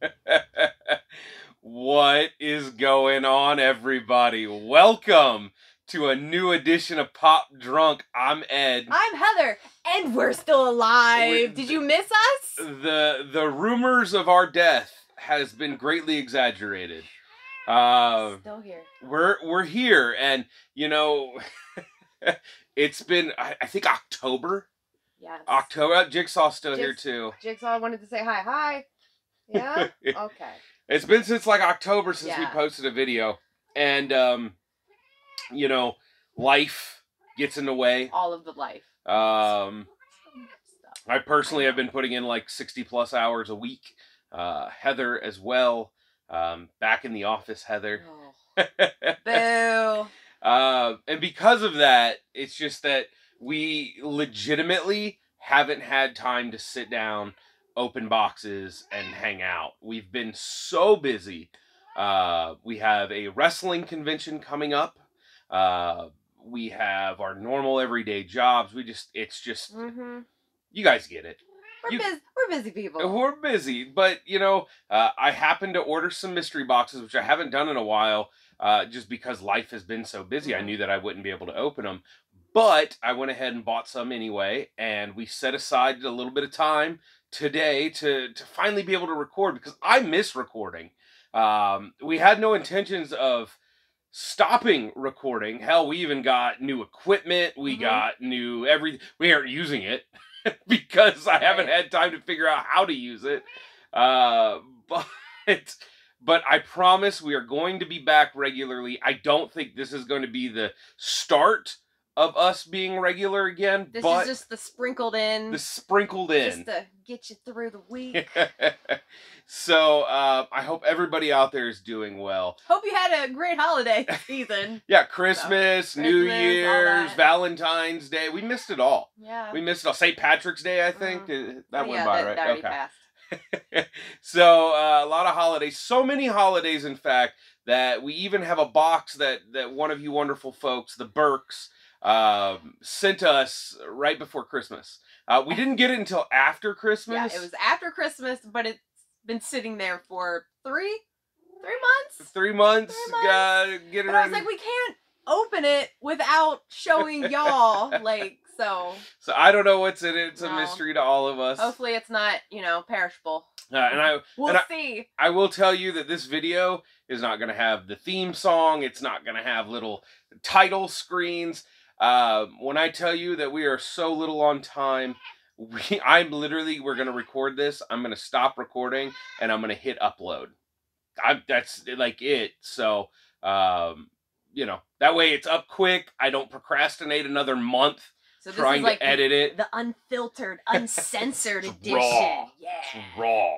what is going on, everybody? Welcome to a new edition of Pop Drunk. I'm Ed. I'm Heather, and we're still alive. We- Did you miss us? the The rumors of our death has been greatly exaggerated. Uh, Still here. we're we're here, and you know, it's been I, I think October. Yes. October. Jigsaw's still here too. Jigsaw wanted to say hi. Hi. Yeah. Okay. It's been since like October since we posted a video, and um, you know, life gets in the way. All of the life. Um, I personally have been putting in like sixty plus hours a week. Uh, Heather as well. Um, back in the office, Heather. Oh. Boo. uh, and because of that, it's just that we legitimately haven't had time to sit down, open boxes, and hang out. We've been so busy. Uh, we have a wrestling convention coming up. Uh, we have our normal everyday jobs. We just, it's just, hmm you guys get it. We're You- busy. We're busy people. We're busy, but you know, uh, I happened to order some mystery boxes, which I haven't done in a while, uh, just because life has been so busy. I Mhm. knew that I wouldn't be able to open them, but I went ahead and bought some anyway, and we set aside a little bit of time today to to finally be able to record because I miss recording. Um, we had no intentions of stopping recording. Hell, we even got new equipment. We Mhm. got new everything. We aren't using it because I haven't had time to figure out how to use it. Uh, but but I promise we are going to be back regularly. I don't think this is going to be the start of us being regular again, This but is just the sprinkled in, the sprinkled in. just to get you through the week. so uh, I hope everybody out there is doing well. Hope you had a great holiday season. Yeah, Christmas, New Christmas, all Year's. Valentine's Day. We missed it all. Yeah. We missed it all. St. Patrick's Day, I think. Uh, That Oh, went yeah, by, that, right? that okay. passed. so uh, a lot of holidays. So many holidays, in fact, that we even have a box that that one of you wonderful folks, the Burks, um, sent us right before Christmas. Uh, we didn't get it until after Christmas. Yeah, it was after Christmas, but it's been sitting there for three, three months. three months. Three months. Uh, get it But I was like, we can't open it without showing y'all. like, so so I don't know what's in it. It's a mystery to all of us. hopefully it's not, you know, perishable. Uh, and I We'll And I- see. I will tell you that this video is not going to have the theme song. It's not going to have little title screens. Uh, when I tell you that we are so little on time, we I'm literally we're going to record this. I'm going to stop recording and I'm going to hit upload. I that's like it. So um, you know that way it's up quick. I don't procrastinate another month So this trying is like to edit it. the unfiltered, uncensored edition. raw. Yeah. It's raw.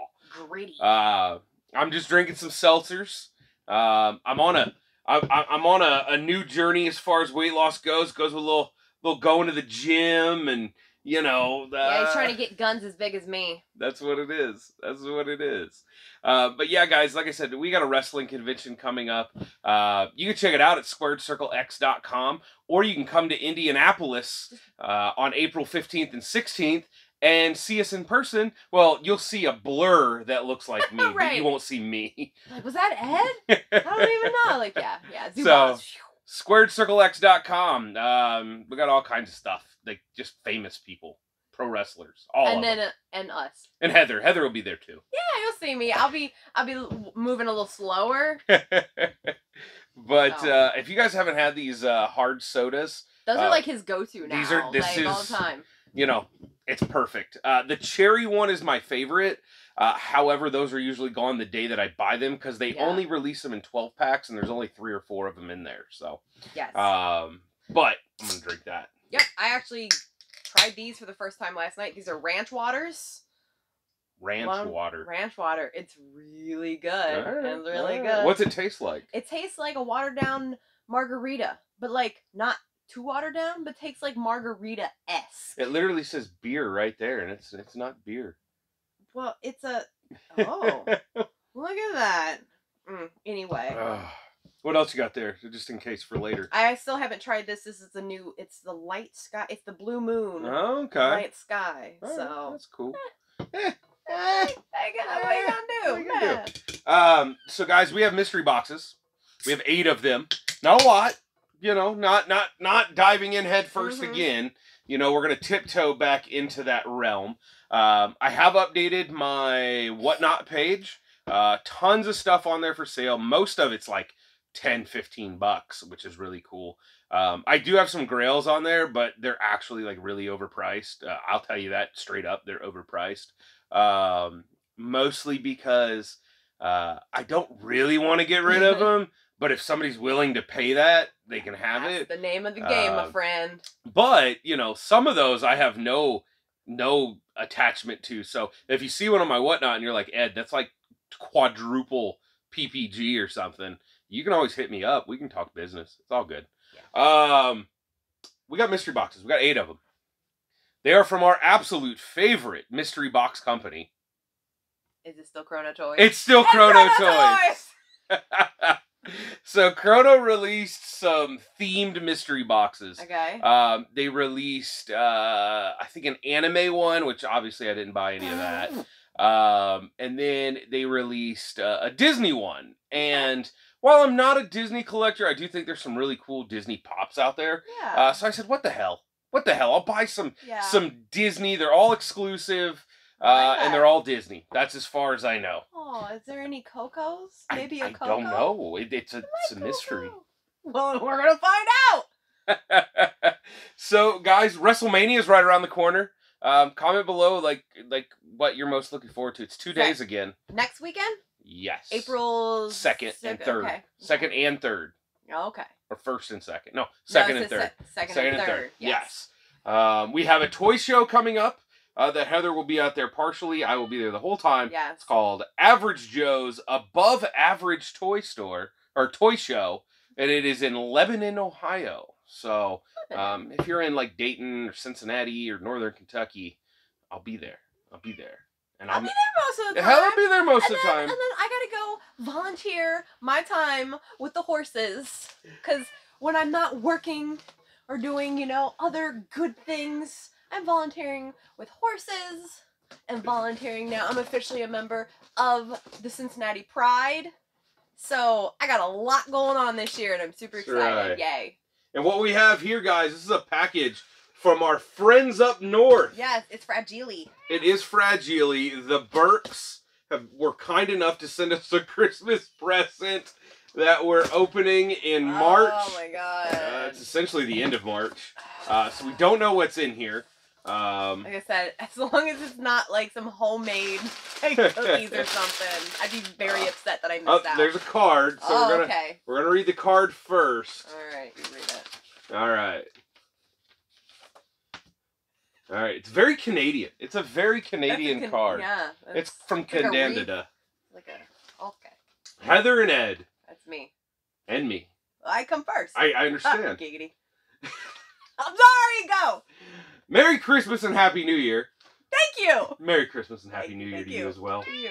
Gritty. Uh, I'm just drinking some seltzers. Um, I'm on a I, I- I'm on a, a new journey as far as weight loss goes. Goes with a little little going to the gym and you know. The, yeah, he's trying to get guns as big as me. That's what it is. That's what it is. Uh, but yeah, guys, like I said, we got a wrestling convention coming up. Uh, you can check it out at squaredcirclex.com or you can come to Indianapolis uh, on April 15th and 16th and see us in person. Well, you'll see a blur that looks like me, but you won't see me. Like, was that Ed? I don't even know. Like, yeah, yeah. So, Zubaz. squaredcirclex.com. Um, we got all kinds of stuff, like just famous people, pro wrestlers, all and of then uh, and us. And Heather. Heather will be there too. Yeah, you'll see me. I'll be I'll be moving a little slower. but So. uh, if you guys haven't had these uh, hard sodas, Those Uh, are like his go-to now. these are- this like all is- the time. You know, it's perfect. Uh, the cherry one is my favorite. Uh, however, those are usually gone the day that I buy them because they Yeah. only release them in 12 packs and there's only three or four of them in there. So, Yes. um, but I'm going to drink that. yep. I actually tried these for the first time last night. These are ranch waters. Ranch One- water. Ranch water. It's really good. Alright, it's really alright. good. What's it taste like? It tastes like a watered down margarita, but like not too watered down, but tastes like margarita s. It literally says beer right there, and it's it's not beer. Well, it's a oh look at that. Mm, anyway, Ugh. what else you got there, just in case for later? I still haven't tried this. This is the new. It's the light sky. It's the blue moon. Okay, Light sky. Alright, So that's cool. I got, what you gonna do? What are you gonna Yeah. Um, so guys, we have mystery boxes. We have eight of them. Not a lot, you know. Not not not diving in head 1st Mhm. again. You know, we're gonna tiptoe back into that realm. Um, I have updated my whatnot page. Uh, tons of stuff on there for sale. Most of it's like 10, 15 bucks, which is really cool. Um, I do have some grails on there, but they're actually like really overpriced. Uh, I'll tell you that straight up. They're overpriced. Um, mostly because uh, I don't really want to get rid of them. But if somebody's willing to pay that, they can have That's it. the name of the game, my Um, friend. But you know, some of those I have no no attachment to. So if you see one on my whatnot and you're like Ed, that's like quadruple PPG or something, you can always hit me up. We can talk business. It's all good. Um, we got mystery boxes. We got eight of them. They are from our absolute favorite mystery box company. Is it still Chrono Toys? It's still It's Chrono Chrono Toys. so Chrono released some themed mystery boxes. Okay. Um, they released, uh, I think, an anime one, which obviously I didn't buy any of that. Um, and then they released uh, a Disney one. And while I'm not a Disney collector, I do think there's some really cool Disney pops out there. yeah. Uh, so I said, what the hell? What the hell? I'll buy some yeah. some Disney. They're all exclusive, uh, and they're all Disney. That's as far as I know. Oh, is there any Cocos? I- Maybe I a Coco? don't know. It, it's a I it's a mystery. Well, we're gonna find out. so guys, WrestleMania is right around the corner. Um, comment below like like what you're most looking forward to. It's two Okay. days again. Next weekend, Yes. April second and sec- third. Okay. Second and third, Oh, okay. or first and second. No, No, second it and third. se- second, Second and third. Yes. Yes. Um, we have a toy show coming up. Uh, that Heather will be out there partially. I will be there the whole time. Yes. It's called Average Joe's Above Average Toy Store or Toy Show, and it is in Lebanon, Ohio. So um, if you're in like Dayton or Cincinnati or Northern Kentucky, I'll be there. I'll be there, and I'll I'm be there most of the time. hell, I'll be there most and of the time. And then I gotta go volunteer my time with the horses. Because when I'm not working or doing, you know, other good things, I'm volunteering with horses and volunteering now. I'm officially a member of the Cincinnati Pride. So I got a lot going on this year and I'm super excited. right. Yay. And what we have here, guys, this is a package from our friends up north. Yes, it's fragile. It is Fragile. The Burks have were kind enough to send us a Christmas present that we're opening in March. Oh my god. Uh, it's essentially the end of March. Uh, so we don't know what's in here. Um, Like I said, as long as it's not like some homemade like, cookies or something, I'd be very upset that I missed oh, out. there's a card, so oh, we're gonna okay. we're gonna read the card first. All right, you read it. All right. All right. It's very Canadian. It's a very a Canadian con- card. Yeah. It's from like a wreath. Candandida. like a okay. Heather and Ed That's me. and me. I come first. I, I understand. giggity. I'm sorry. Go. Merry Christmas and Happy New Year. Thank you. Merry Christmas and Happy Thank- New Year to you you. as well. You.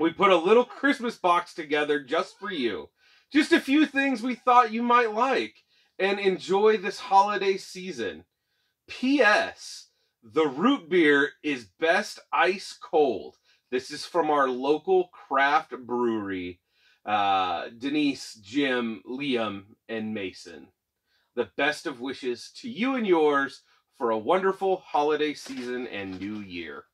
We put a little Christmas box together just for you. Just a few things we thought you might like and enjoy this holiday season. P.S. The root beer is best ice cold. This is from our local craft brewery. Uh, Denise, Jim, Liam, and Mason. The best of wishes to you and yours for a wonderful holiday season and new year.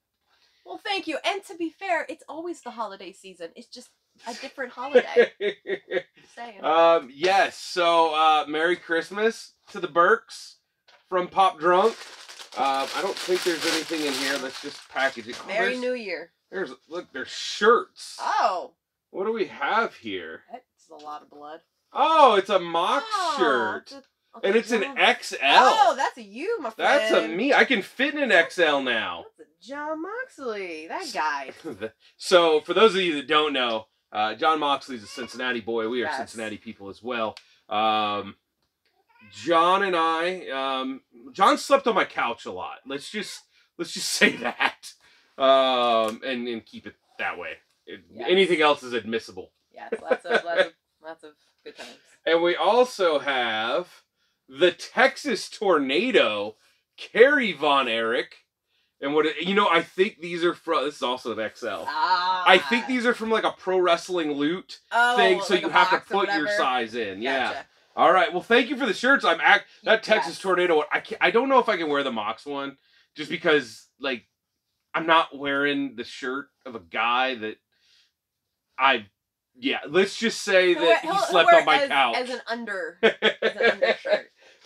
Well, thank you. And to be fair, it's always the holiday season. It's just a different holiday. Um, yes. So, uh, Merry Christmas to the Burks from Pop Drunk. Um, I don't think there's anything in here. Let's just package it. Oh, Merry New Year. There's look. There's shirts. Oh, What do we have here? that's a lot of blood. Oh, it's a mock Oh, shirt, it's a- and it's an XL. Oh, that's a you, my friend. That's a me. I can fit in an XL now. That's a Jon Moxley. That guy. so, for those of you that don't know, uh, Jon Moxley's a Cincinnati boy. We are Yes. Cincinnati people as well. Um, John and I, um, John slept on my couch a lot. Let's just let's just say that, um, and and keep it that way. It- Yes. Anything else is admissible. Yes, lots of lots of lots of good times. And we also have the Texas Tornado, Kerry Von Erich. And what you know, I think these are from. This is also an XL. Ah. I think these are from like a pro wrestling loot oh, thing, so like you have to put your size in. Yeah. All right. Well, thank you for the shirts. I'm act that Texas Yes. tornado. one, I can't, I don't know if I can wear the Mox one, just because like I'm not wearing the shirt of a guy that I. Yeah, let's just say that he slept on my as, couch. as an under, as an undershirt.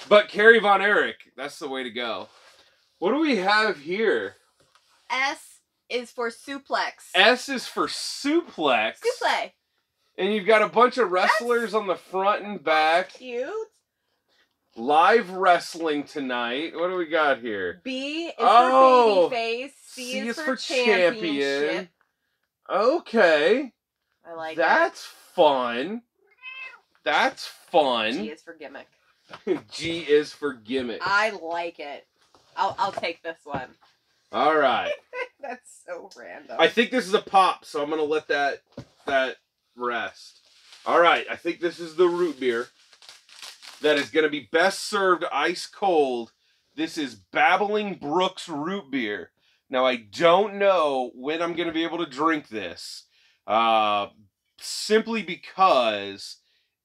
But Kerry Von Erich, that's the way to go. What do we have here? S is for suplex. S is for suplex. Suplex. And you've got a bunch of wrestlers on the front and back. Cute. Live wrestling tonight. What do we got here? B is Oh, for baby face. C, C is, is for, for champion. Okay. I like That's fun. That's fun. G is for gimmick. G is for gimmick. I like it. I'll I'll take this one. All right. That's so random. I think this is a pop, so I'm gonna let that that rest. All right, I think this is the root beer that is gonna be best served ice cold. This is Babbling Brooks root beer. Now I don't know when I'm gonna be able to drink this, uh, simply because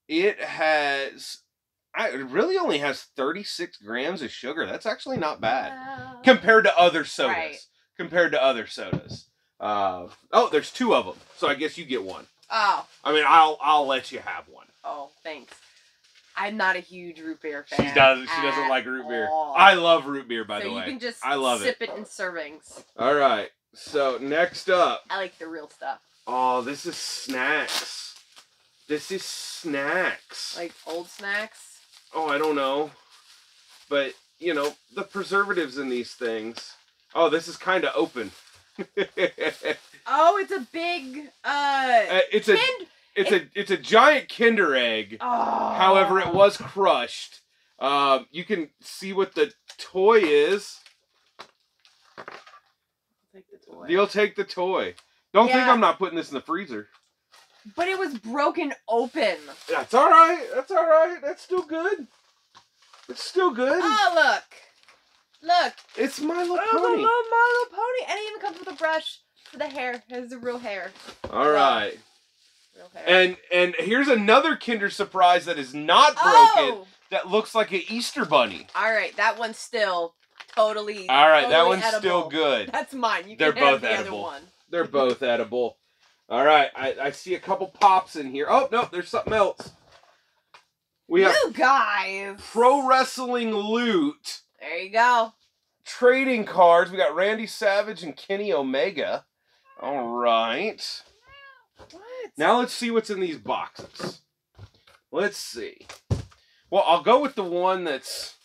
it has. I, it really only has 36 grams of sugar. That's actually not bad compared to other sodas. Right. Compared to other sodas. Uh, oh, there's two of them, so I guess you get one. oh I mean, I'll I'll let you have one. oh thanks. I'm not a huge root beer fan. She fan. does. She doesn't like root beer. all. I love root beer, by so the you way. can just I love sip it. in servings. All right. So next up, I like the real stuff, oh, this is snacks. This is snacks. like old snacks. Oh, I don't know, but you know the preservatives in these things. Oh, this is kind of open. Oh, it's a big uh. Uh, it's a Kind- it's a it's a giant Kinder egg. oh. However, it was crushed. Um, you can see what the toy is. Take the toy. You'll take the toy. Don't think I'm not putting this in the freezer. But it was broken open. That's all right. That's all right. That's still good. It's still good. Oh look, look. it's My Little Oh, Pony. little My Little Pony, and it even comes with a brush for the hair. It has the real hair. All right. Real hair. And and here's another Kinder surprise that is not broken. oh, That looks like an Easter bunny. all right, that one's still totally. All right, that totally one's still good. That's mine. You They're both the edible. other one. They're both edible. All right, I, I see a couple pops in here. Oh no, there's something else. We have You guys. pro wrestling loot There you go. trading cards. We got Randy Savage and Kenny Omega. All right. What? Now let's see what's in these boxes. Let's see. Well, I'll go with the one that's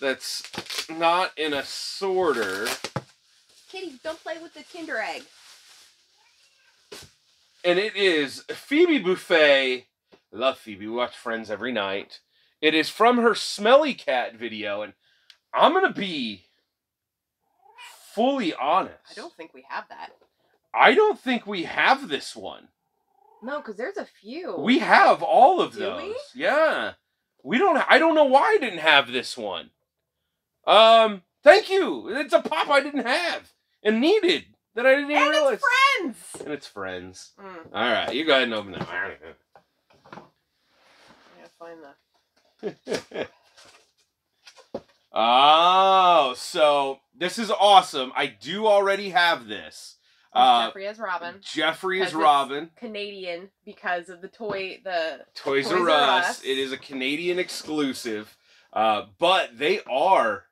that's not in a sorter. Kitty, don't play with the Kinder egg. And it is Phoebe Buffay. Love Phoebe. We watch Friends every night. It is from her Smelly Cat video, and I'm gonna be fully honest. I don't think we have that. I don't think we have this one. No, because there's a few. We have all of Do those. we? Yeah. We don't. I don't know why I didn't have this one. Um. Thank you. It's a pop I didn't have and needed that I didn't even And realize. it's friends. and it's friends. Mm, All right, you go ahead and open that. I gotta find that. oh, so this is awesome. I do already have this. Uh, Geoffrey as Robin. Geoffrey is Robin. Canadian because of the toy. The Toys, Toys R R Us. Us. It is a Canadian exclusive, uh, but they are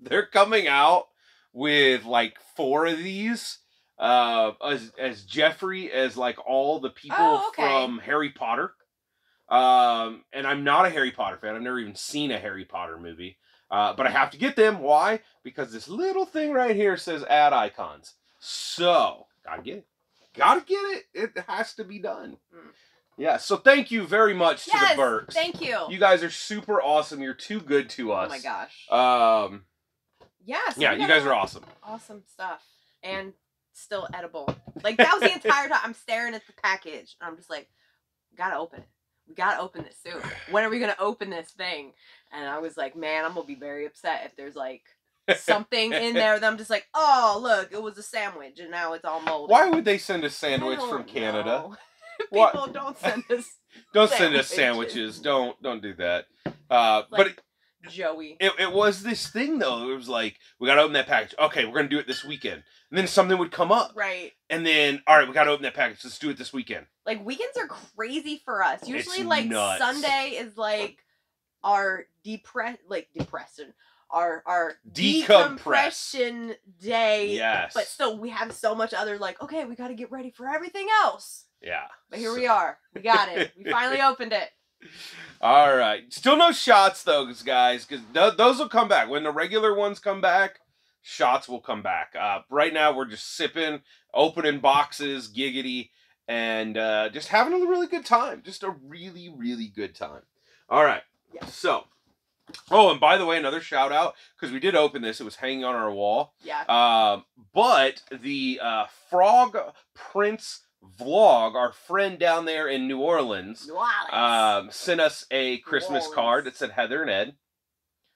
they're coming out with like four of these. Uh, as as Geoffrey as like all the people Oh, okay. from Harry Potter. Um, and I'm not a Harry Potter fan. I've never even seen a Harry Potter movie. Uh, but I have to get them. Why? Because this little thing right here says Ad Icons. So gotta get it. Gotta get it. It has to be done. Mm. Yeah. So thank you very much to yes, the Burks. thank you. You guys are super awesome. You're too good to us. oh my gosh. Um. Yes. Yeah, you guys are awesome. awesome stuff and still edible. Like that was the entire time I'm staring at the package and I'm just like, gotta open it. We gotta open this soon. When are we gonna open this thing? And I was like, man, I'm gonna be very upset if there's like something in there that I'm just like, oh look, it was a sandwich and now it's all moldy. Why would they send a sandwich from Canada? People don't send us Don't send us Sandwiches. Don't don't do that. Uh, but Like- it, Joey. it, it was this thing though. It was like we gotta open that package. Okay, we're gonna do it this weekend. And then something would come up, Right. and then all right, we gotta open that package. Let's do it this weekend. Like weekends are crazy for us. Usually like nuts. Sunday is like our depress like depression. Our our Decompress. decompression day. Yes. But still we have so much other like, okay, we gotta get ready for everything else. yeah. But here we are. We got it. We finally opened it. All right. Still no shots though, guys, because th- those will come back when the regular ones come back. Shots will come back. Uh, right now we're just sipping, opening boxes, giggity, and uh, just having a really good time. Just a really, really good time. All right. Yeah. So, oh, and by the way, another shout out because we did open this. It was hanging on our wall. Yeah. Um, but the uh, Frog Prince vlog, our friend down there in New Orleans, New Orleans. um, sent us a Christmas card that said Heather and Ed,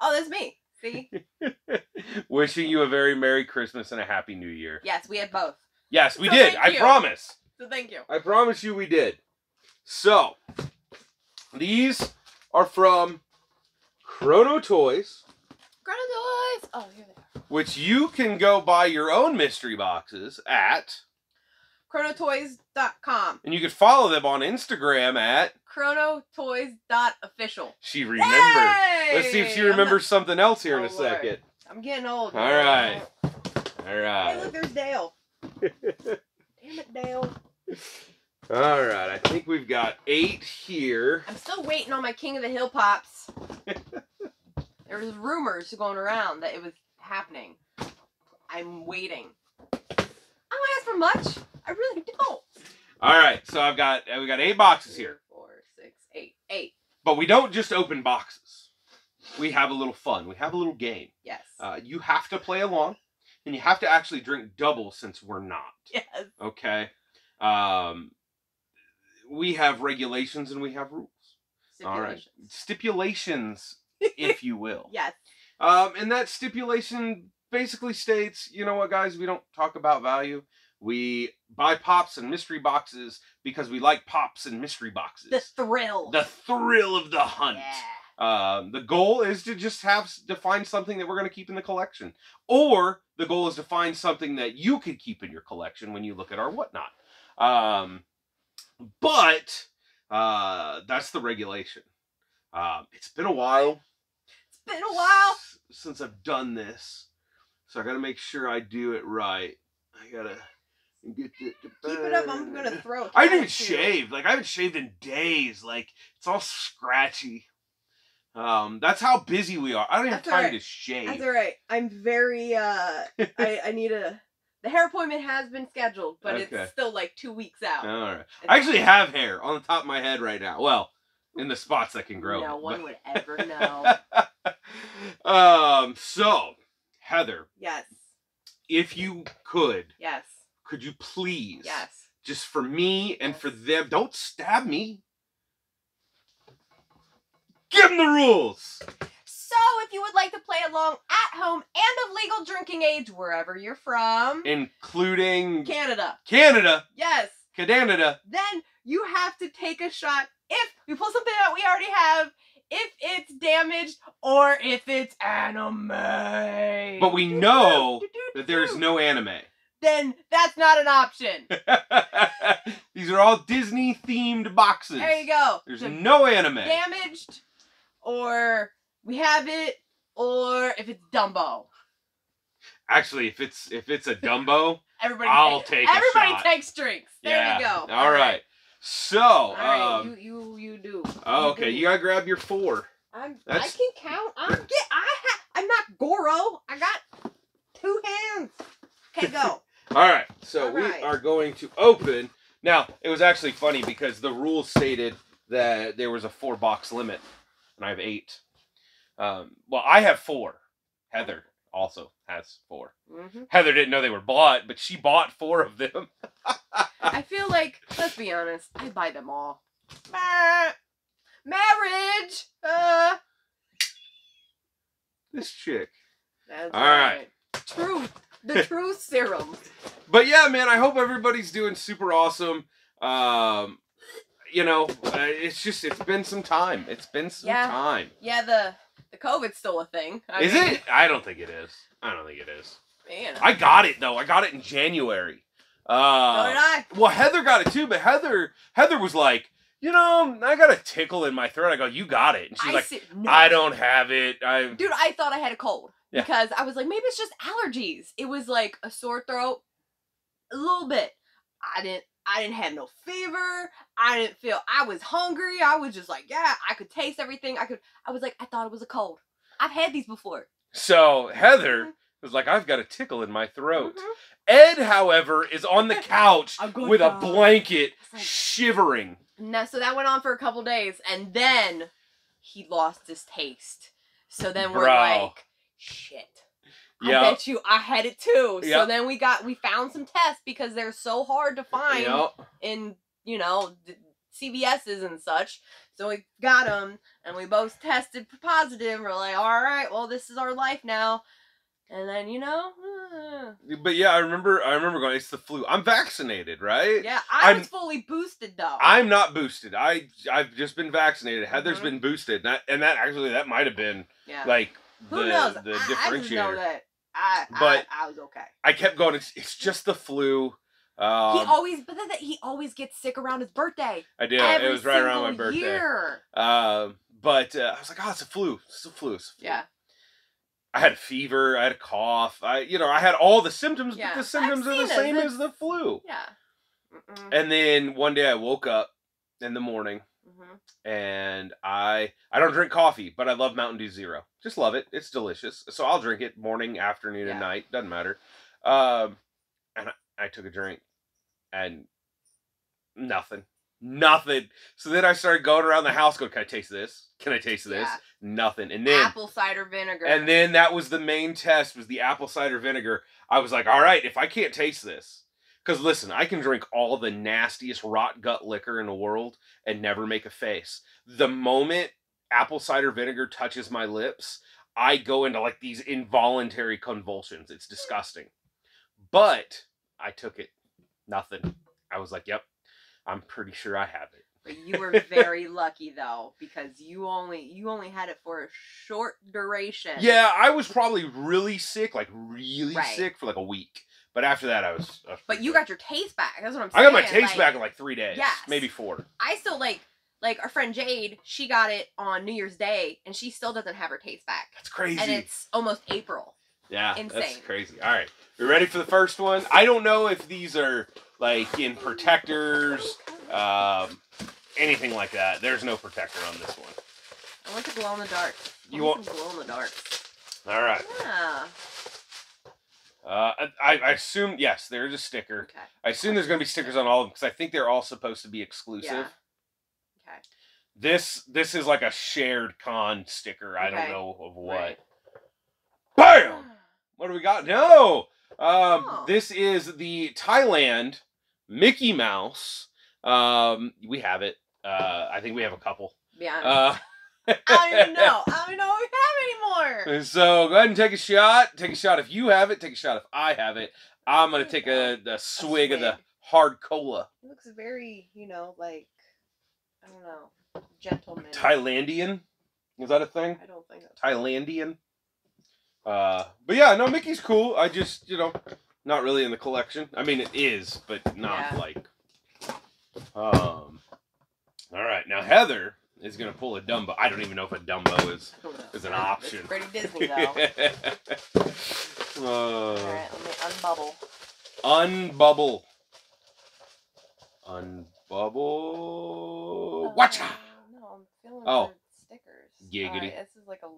oh, that's me. See? wishing you a very Merry Christmas and a Happy New Year. yes, we had both. Yes, we So did. I you. promise. So thank you. I promise you we did. So, these are from Chrono Toys, Chrono Toys. Oh, here they are. which you can go buy your own mystery boxes at, chronotoys.com. and you can follow them on Instagram at. chronotoys.official. She remembered. Let's see if she Yay! Remembers something else here in a Oh, Lord. second. I'm getting old. All right. All right. Hey, look, there's Dale. Damn it, Dale. All right. I think we've got eight here. I'm still waiting on my King of the Hill pops. there was rumors going around that it was happening. I'm waiting. I don't ask for much. I really don't. All right. So I've got uh, we got eight boxes here, Four, six, eight, eight. but we don't just open boxes. We have a little fun. We have a little game. Yes. Uh, you have to play along, and you have to actually drink double since we're not. yes. Okay. Um, we have regulations and we have rules. All right. Stipulations. Stipulations, if you will. Yes. Um, and that stipulation basically states, you know what, guys, we don't talk about value. We buy pops and mystery boxes because we like pops and mystery boxes. The thrill. The thrill of the hunt. Yeah. Um, the goal is to just have to find something that we're going to keep in the collection, or the goal is to find something that you could keep in your collection when you look at our whatnot. Um, but uh, that's the regulation. Um, it's been a while It's been a while. since I've done this, so I got to make sure I do it right. I gotta get it. Keep it up. I'm gonna throw. it I haven't even shaved. Like I haven't shaved in days. Like it's all scratchy. Um, that's how busy we are. I don't even have time alright. to shave. That's all right. I'm very. uh I I need a. The hair appointment has been scheduled, but Okay. it's still like two weeks out. All right. It's- I actually have hair on the top of my head right now. Well, in the spots that can grow. No one but- would ever know. um. So, Heather, yes. if you could, Yes. could you please, Yes. just for me and for them, don't stab me. Give them the rules. So, if you would like to play along at home and of legal drinking age, wherever you're from, including Canada. Canada, Yes. Canada. Then you have to take a shot if we pull something out we already have, if it's damaged, or if it's anime. But we know that there is no anime. Then that's not an option. These are all Disney themed boxes. There you go. There's So no anime. damaged, or we have it, or if it's Dumbo. Actually, if it's if it's a Dumbo, Everybody, I'll take a everybody takes drinks. There yeah. you go. All right. So, All right. um, you you you do. oh, okay, you gotta grab your four. I'm, That's- I can count. I'm get. I ha, I'm not Goro. I got two hands. Okay, go. All right, so All we are going to open. Now, it was actually funny because the rules stated that there was a four box limit, and I have eight. Um, well, I have four. Heather also has four. hmm Heather didn't know they were bought, but she bought four of them. I feel like, let's be honest, I buy them all. Bah. Marriage. Uh. This chick. That's All right. Truth. The truth serum. But yeah, man, I hope everybody's doing super awesome. Um, you know, uh, it's just it's been some time. It's been some Yeah. time. Yeah, the the COVID's still a thing. I is mean, it? I don't think it is. I don't think it is. Man. I got it though. I got it in January. so Uh, did I. well, Heather got it too, but Heather Heather was like, you know, I got a tickle in my throat. I go, you got it, and she's I like, no. I don't have it. I Dude, I thought I had a cold Yeah. because I was like, maybe it's just allergies. It was like a sore throat, a little bit. I didn't. I didn't have no fever. I didn't feel. I was hungry. I was just like, yeah, I could taste everything. I could. I was like, I thought it was a cold. I've had these before. so Heather was like, I've got a tickle in my throat. Mhm. Ed, however, is on the couch with a blanket, like- shivering. No, so that went on for a couple days, and then he lost his taste. So then we're like, shit. I Yeah. bet you I had it too. Yeah. So then we got we found some tests because they're so hard to find Yep. in you know CVS's and such. So we got them, and we both tested positive. We're like, all right, well, this is our life now. And then you know, uh, But yeah, I remember. I remember going. It's the flu. I'm vaccinated, right? yeah, I I'm- was fully boosted though. I'm not boosted. I I've just been vaccinated. Heather's Mhm. been boosted, and that, and that actually that might have been yeah. like the Who knows? the I, I just know that I, But- I, I was okay. I kept going. It's it's just the flu. Um, he always, but then that he always gets sick around his birthday. I did. It was right around my birthday. Year. Um, but uh, I was like, oh, it's a flu. It's a flu. It's a flu. Yeah. I had a fever. I had a cough. I, you know, I had all the symptoms, Yeah. but the symptoms are the I've same it. as the flu. Yeah. Mm-mm. And then one day I woke up in the morning Mhm. and I I don't drink coffee, but I love Mountain Dew Zero. Just love it. It's delicious. So I'll drink it morning, afternoon, and night. Doesn't matter. Um, and I, I took a drink, and nothing, nothing. So then I started going around the house, going, "Can I taste this? Can I taste this?" Yeah. Nothing. And then Apple cider vinegar. and then that was the main test was the apple cider vinegar. I was like, all right, if I can't taste this, because listen, I can drink all the nastiest rot gut liquor in the world and never make a face. The moment apple cider vinegar touches my lips, I go into like these involuntary convulsions. It's disgusting. But I took it. Nothing. I was like, yep, I'm pretty sure I have it. But you were very lucky though, because you only you only had it for a short duration. Yeah, I was probably really sick, like really Right. sick for like a week. But after that, I was. I was But you good. got your taste back. That's what I'm saying. I got my taste like, back in like three days. Yes. Maybe four. I still like like our friend Jade. She got it on New Year's Day, and she still doesn't have her taste back. That's crazy. And it's almost April. Yeah, that's crazy. All right, we ready for the first one? I don't know if these are like in protectors, um, anything like that. There's no protector on this one. I want to glow in the dark. I You want some glow in the dark. All right. Yeah. Uh, I, I assume yes, there is a sticker. Okay. I assume there's going to be stickers on all of them because I think they're all supposed to be exclusive. Yeah. Okay. This this is like a shared con sticker. I don't know of what. Right. Bam! What do we got? No. Um, Oh. this is the Thailand Mickey Mouse. Um, we have it. Uh, I think we have a couple. Yeah. Uh, I don't even know. I don't even know if we have anymore. so go ahead and take a shot. Take a shot if you have it. Take a shot if I have it. I'm gonna take a, a swig of the hard cola. It looks very, you know, like I don't know, gentleman. Thailandian. Is that a thing? I don't think Thailandian. Uh, but yeah, no, Mickey's cool. I just, you know, not really in the collection. I mean, it is, but not Yeah. like. Um. All right, now Heather is gonna pull a Dumbo. I don't even know if a Dumbo is I don't know. is an It's option. pretty Disney though. All uh, right, let me unbubble. unbubble. Unbubble. Watcha. Uh, no, I'm feeling Oh. stickers. Giggity. Alright, this is like a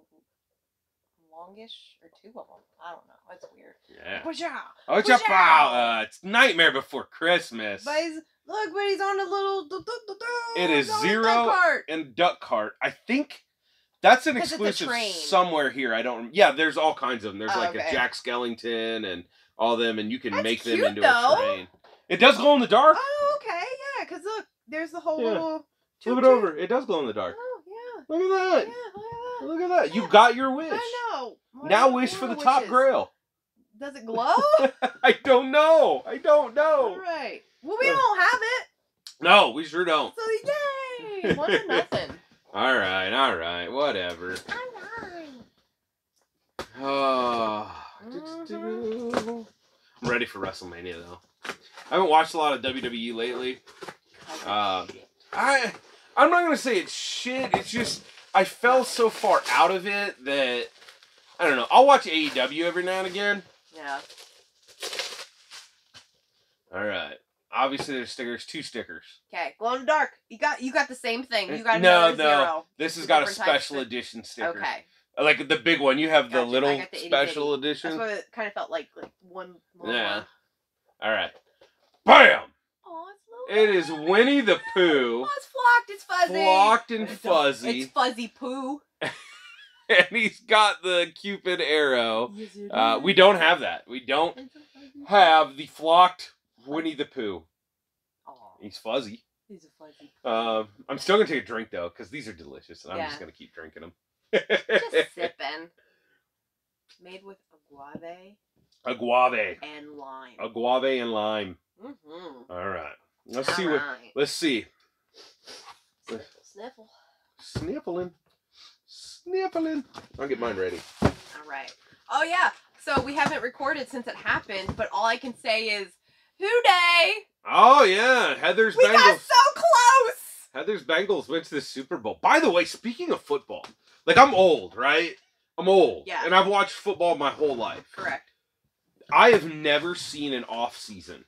longish or two of them. I don't know. It's weird. Yeah. Watcha. Oh, it's Watcha. Uh, it's Nightmare Before Christmas. But he's, look, but he's on a little. do- do- do- It is he's on a zero duck cart. and Duck Cart. I think that's an exclusive somewhere here. I don't. Yeah, there's all kinds of them. There's Oh, like a. Jack Skellington and all them, and you can That's make them cute, into though. a train. It does glow in the dark. Oh, okay, yeah. Cause look, there's the whole Yeah. little. Flip it over. It does glow in the dark. Oh yeah. Look at Yeah, that. look at Look at that. You got your wish. I know. What Now wish for are the top wishes? grail. Does it glow? I don't know. I don't know. right. Well, we don't have it. No, we sure don't. So yay! One to nothing. All right, all right, whatever. Oh, Mhm. I'm ready for WrestleMania though. I haven't watched a lot of WWE lately. Uh, I I'm not gonna say it's shit. It's just I fell so far out of it that I don't know. I'll watch AEW every now and again. yeah. All right. Obviously, there's stickers. Two stickers. Okay. Glow in the dark. You got you got the same thing. You got No, no. zero. This has got a special edition sticker. Okay. Like the big one. You have the Gotcha. I little the special edition. That's what it kind of felt like. Like one. More Yeah. One. All right. Bam! It's little It is baby. Winnie the Pooh, Oh, it's flocked. It's fuzzy. flocked and fuzzy. It's fuzzy, fuzzy poo. and he's got the Cupid arrow. Uh, we don't have that. We don't It's a fuzzy have the flocked Winnie the Pooh. Aw, He's fuzzy. he's a fuzzy. Um, I'm still gonna take a drink though, because these are delicious, and I'm Yeah. just gonna keep drinking them. Just sipping. Made with agave Aguave, and lime. aguave and lime. Mm-hmm. All right. Let's see what. Let's see. Sniffle, sniffle. Sniffling, sniffling. I'll get mine ready. All right. Oh yeah. So we haven't recorded since it happened, but all I can say is, Who Dey? Oh yeah, Heather's We Bengals. got so close. Heather's Bengals went to the Super Bowl. By the way, speaking of football, like I'm old, right? I'm old. Yeah. And I've watched football my whole life. Correct. I have never seen an off season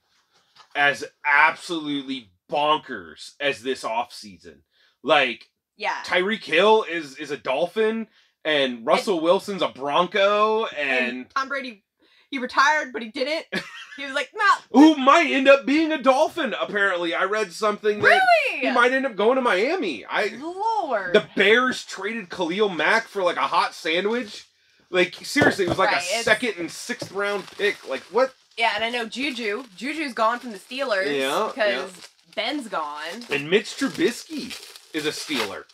as absolutely bonkers as this off season. Like Yeah. Tyreek Hill is is a Dolphin and Russell Wilson's a Bronco and Tom Brady, he retired, but he didn't. He was like, no, who might end up being a Dolphin apparently. I read something that he might end up going to Miami. I Lord. The Bears traded Khalil Mack for like a hot sandwich. Like seriously, it was like Right, a second and sixth round pick. Like what? Yeah, and I know Juju. Juju's gone from the Steelers Yeah, because Ben's gone. And Mitch Trubisky is a Steeler.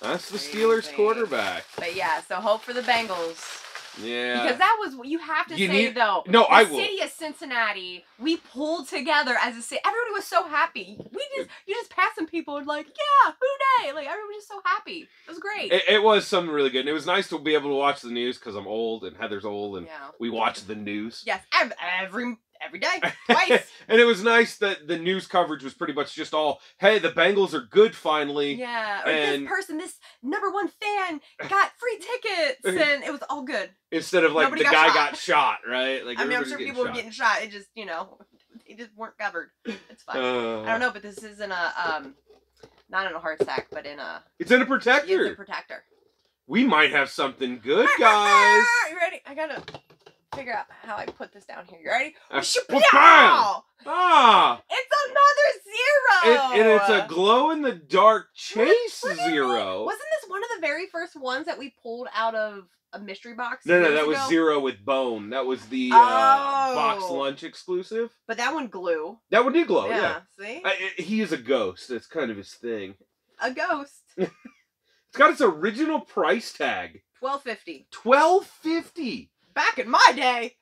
That's the Steelers quarterback. But yeah, so hope for the Bengals. Yeah. Because that was what you have to You say need- though. No, the I will. city of Cincinnati, we pulled together as a city. Everybody was so happy. We just you just passing people and like, yeah, who dey? Like everyone was just so happy. It was great. it, it was something really good. And it was nice to be able to watch the news because I'm old and Heather's old and yeah. we watch the news. Yes, ev- every every day, twice. and it was nice that the news coverage was pretty much just all, hey, the Bengals are good finally. yeah, or And- this person, this number one fan, got free tickets, and it was all good. Instead of like Nobody the got guy shot. got shot, right? Like I mean, I'm sure people were getting shot. It just, you know, they just weren't covered. It's fine. Uh, I don't know, but this isn't a um, not in a hard stack, but in a It's in a it's protector. a protector. we might have something good, guys. You ready? I gotta figure out how I put this down here. You ready? Uh, Shapow! Ah, It's another zero. it, and it's a glow in the dark chase Look at it. zero. Wasn't this one of the very first ones that we pulled out of a mystery box? No, no, that was zero with bone. That was the uh, Oh. BoxLunch exclusive. But that one glue. That one did glow. Oh, Yeah, See, I, it- he is a ghost. That's kind of his thing. a ghost. It's got its original price tag, Twelve fifty. twelve fifty. Back in my day.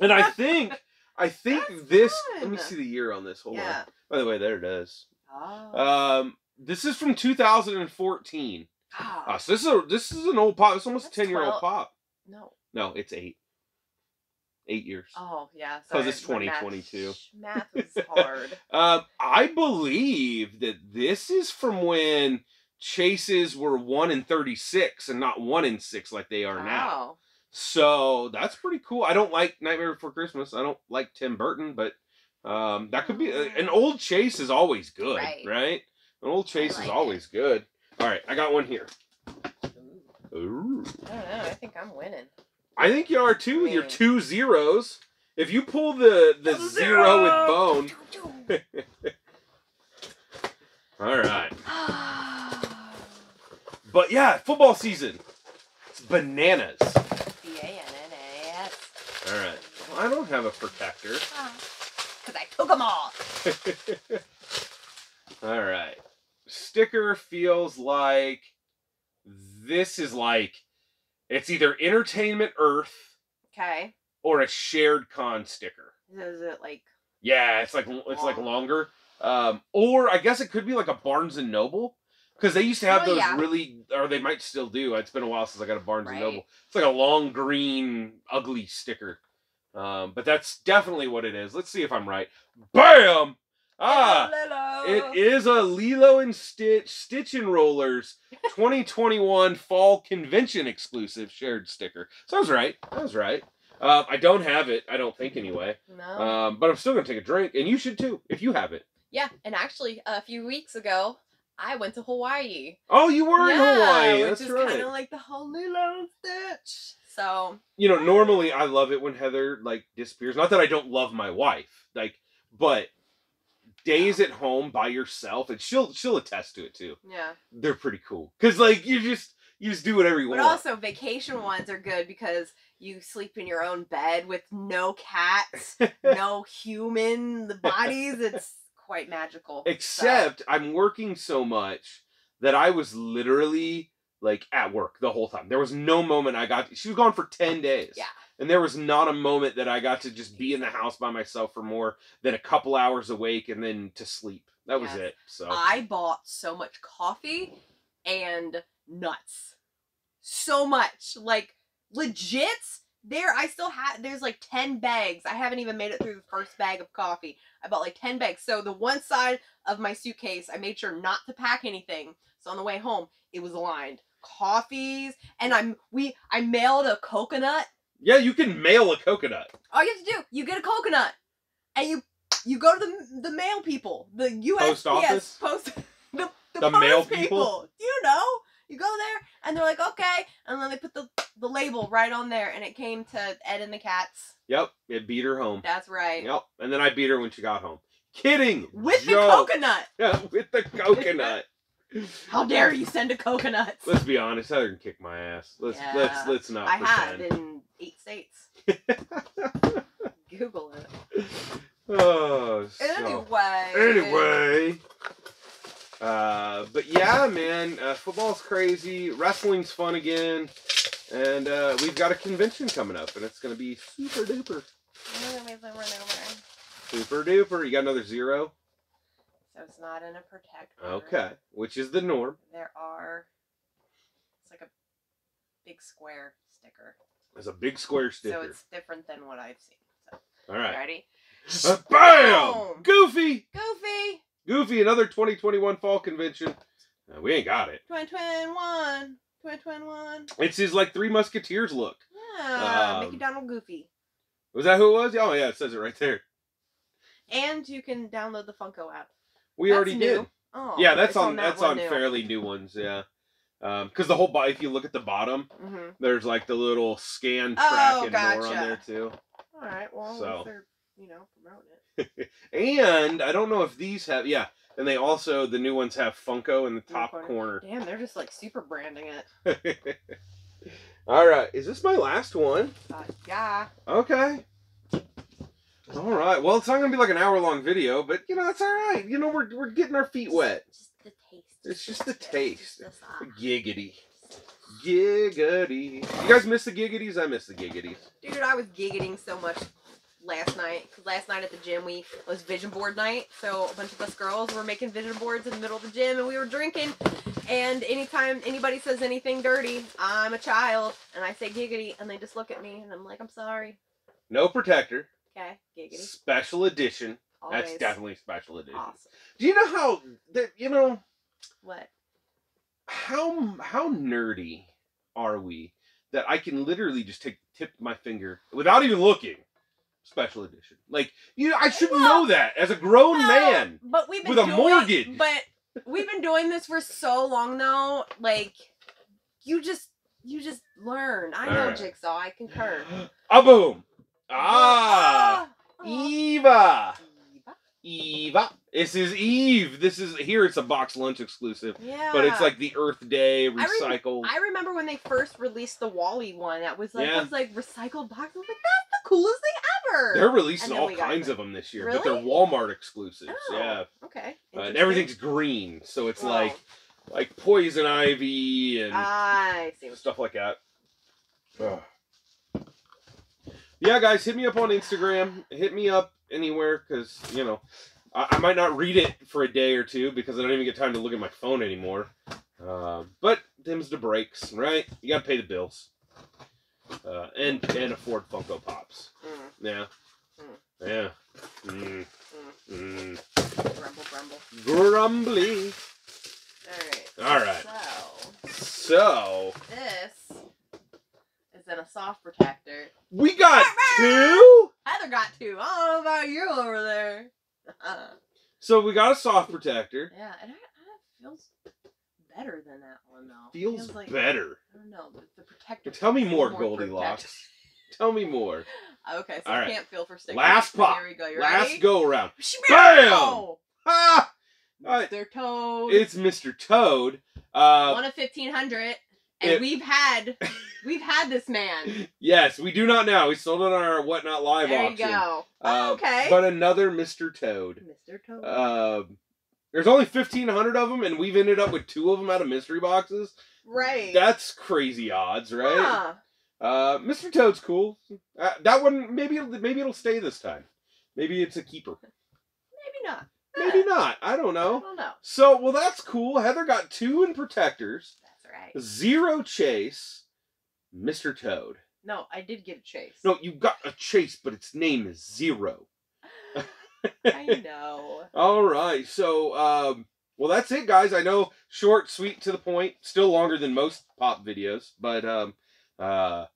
And I think, I think That's this. Let me see the year on this. Hold yeah. on. By the way, there it is. Oh. Um, this is from 2014. Ah, Uh, so this is a, this is an old pop. It's almost That's a 10 year old 12. pop. no. No, it's eight. Eight years. Oh yeah. 'Cause sorry, it's my math- 2022. Math is hard. Um, I believe that this is from when chases were one in 36 and not one in six like they are now. So that's pretty cool. I don't like Nightmare Before Christmas. I don't like Tim Burton, but um, that could be an old chase is always good, right? Right. An old chase like is it. always good. All right, I got one here. Ooh. Ooh. I don't know. I think I'm winning. I think you are too with your Man. two zeros. If you pull the the Double zero with bone, all right. But yeah, football season. It's bananas. B-A-N-N-A-S. All right. Well, I don't have a protector. Because I took them all. all right. Sticker feels like this is like it's either Entertainment Earth Okay. or a shared con sticker. Is it like Yeah, it's like it's like longer. Um, or I guess it could be like a Barnes and Noble because they used to have Oh, those yeah. really, or they might still do. It's been a while since I got a Barnes and Noble. It's like a long green, ugly sticker. Um, but that's definitely what it is. Let's see if I'm right. Bam! Ah, Hello. it is a Lilo and Stitch Stitch and Rollers 2021 Fall Convention exclusive shared sticker. Sounds right. Sounds right. Uh, I don't have it. I don't think anyway. No. Um, but I'm still gonna take a drink, and you should too if you have it. yeah, and actually, a few weeks ago, I went to Hawaii. Oh, you were in yeah, Hawaii. which That's is right. kind of like the whole Lilo and Stitch. So you know, normally I love it when Heather like disappears. Not that I don't love my wife, like, but days at home by yourself, and she'll she'll attest to it too. yeah, They're pretty cool because like you just you just do whatever you but want. also vacation ones are good because you sleep in your own bed with no cats, no human the bodies. It's quite magical. So, Except I'm working so much that I was literally like at work the whole time. There was no moment I got. she was gone for ten days. Yeah. And there was not a moment that I got to just be in the house by myself for more than a couple hours awake and then to sleep. That was Yes. it. So I bought so much coffee and nuts. So much. Like legit there I still have there's like 10 bags. I haven't even made it through the first bag of coffee. I bought like 10 bags. So the one side of my suitcase, I made sure not to pack anything. So on the way home, it was lined. Coffees and I'm we I mailed a coconut. yeah, you can mail a coconut. All you have to do, you get a coconut and you you go to the the mail people, the USPS Post office? post the the, The mail people. people? You know, you go there and they're like, okay, and then they put the the label right on there, and it came to Ed and the cats. Yep, it beat her home. That's right. Yep, and then I beat her when she got home. Kidding. With the coconut. Yeah, with the coconut. How dare you send a coconut? Let's be honest, Heather can kick my ass. Let's Yeah. let's let's not I have pretend. in eight states. Google it. Oh, so. Anyway. Anyway. Uh, but yeah, man, uh, football's crazy. Wrestling's fun again, and uh, we've got a convention coming up, and it's gonna be super duper, super duper. You got another zero? So it's not in a protector. Okay, which is the norm. There are. It's like a big square sticker. It's a big square sticker. So it's different than what I've seen. So, All right. ready? Uh, bam! Boom! Goofy, Goofy! Goofy, another 2021 fall convention. Uh, we ain't got it. Twin Twin One! Twin Twin One! It's his like Three Musketeers look. Yeah! Um, Mickey Donald Goofy. Was that who it was? Oh yeah, it says it right there. And you can download the Funko app. We That's already new. did. Oh, yeah, that's it's on, that that's on new. fairly new ones. Yeah, because the whole body. If you look at the bottom, Mhm. there's like the little scan Oh, track and more on there too. All right. Well, So. they're you know promoting it. And I don't know if these have. Yeah, and they also the new ones have Funko in the top corner. corner. Damn, they're just like super branding it. All right, is this my last one? Uh, yeah. Okay. All right. Well, it's not gonna be like an hour long video, but you know that's all right. You know we're we're getting our feet wet. It's Just the taste. It's just the Just taste. the. Giggity. Giggity. You guys miss the giggities? I miss the giggities. Dude, I was giggling so much last night because last night at the gym we it was vision board night. So a bunch of us girls were making vision boards in the middle of the gym and we were drinking. And anytime anybody says anything dirty, I'm a child and I say giggity and they just look at me and I'm like, I'm sorry. No protector. Okay, giggity. Special edition. Always That's definitely special edition. awesome. Do you know how that you know What? how how nerdy are we that I can literally just take tip my finger without even looking. Special edition. Like you I shouldn't Well, know that as a grown No, man. but we've been with a doing- mortgage. But we've been doing this for so long though. Like you just you just learn. I know Alright. Jigsaw. I concur. A boom. Ah. Eva. Eva. Eva. This is Eve. This is here. It's a BoxLunch exclusive, Yeah. but it's like the Earth Day recycled. I remember when they first released the WALL-E one. That was like Yeah. those like recycled box. I was like, that's the coolest thing ever. They're releasing all kinds them. of them this year, but they're Walmart exclusives. Oh, Yeah, Okay. uh, and everything's green, so it's like like poison ivy and I see. Stuff like that. Ugh. Yeah, guys, hit me up on Instagram. Hit me up anywhere because you know I, I might not read it for a day or two because I don't even get time to look at my phone anymore. Um, but them's the breaks, right? You gotta pay the bills uh, and and afford Funko Pops. Mm, Yeah, Mm. yeah. Mm. Mm. grumble, grumble. Grumbly. Alright. All right. So, So this in a soft protector. we got two. Heather got two. I don't know about you over there. So we got a soft protector. yeah, and I, I feels better than that one though. Feels like better. I don't know. The, the protector. Tell me more, more Goldilocks. Tell me more. Okay, so All I right. can't feel for stickers. Last pop. Here we go. You Last ready? go around. Bam! Ah! Uh, Mr. Toad. it's Mr. Toad. Uh, one of fifteen hundred, and it- we've had we've had this man. yes, we do not now. We sold it on our Whatnot Live there auction. you go. Uh, oh, okay. But another Mr. Toad. Mr. Toad. Um, there's only 1,500 of them, and we've ended up with two of them out of mystery boxes. right. That's crazy odds, right? Huh. Uh, Mr. Toad's cool. Uh, that one maybe it'll, maybe it'll stay this time. Maybe it's a keeper. Maybe not. Maybe not. I don't know. I don't know. So well, that's cool. Heather got two in protectors, right. zero chase, Mr. Toad. No, I did get a chase. No, you got a chase, but its name is zero. I know. All right. So, um, well, that's it, guys. I know short, sweet, to the point. Still longer than most pop videos, but um, uh,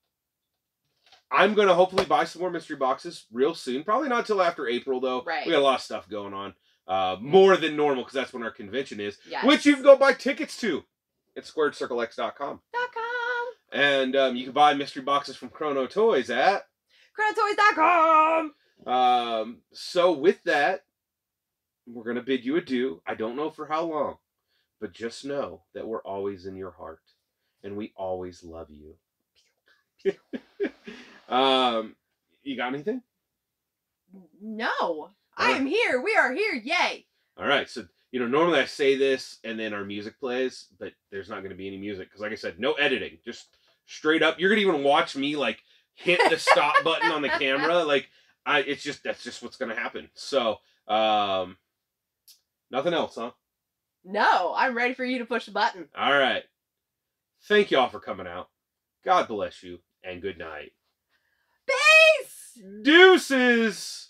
I'm gonna hopefully buy some more mystery boxes real soon. Probably not till after April, though. Right. We got a lot of stuff going on. Uh, more than normal because that's when our convention is, Yes. which you can go buy tickets to at squaredcirclex.com. Dot com. And um, you can buy mystery boxes from Chrono Toys at. Chronotoys.com. Um, so with that, we're gonna bid you adieu. I don't know for how long, but just know that we're always in your heart, and we always love you. um, you got anything? No. I am here. We are here. Yay. All right. So you know, normally I say this and then our music plays, but there's not gonna be any music because, like I said, no editing. Just straight up. You're gonna even watch me like hit the stop button on the camera. Like I, it's just that's just what's gonna happen. So, um, nothing else, huh? No, I'm ready for you to push the button. All right. Thank y'all for coming out. God bless you and good night. Peace. Deuces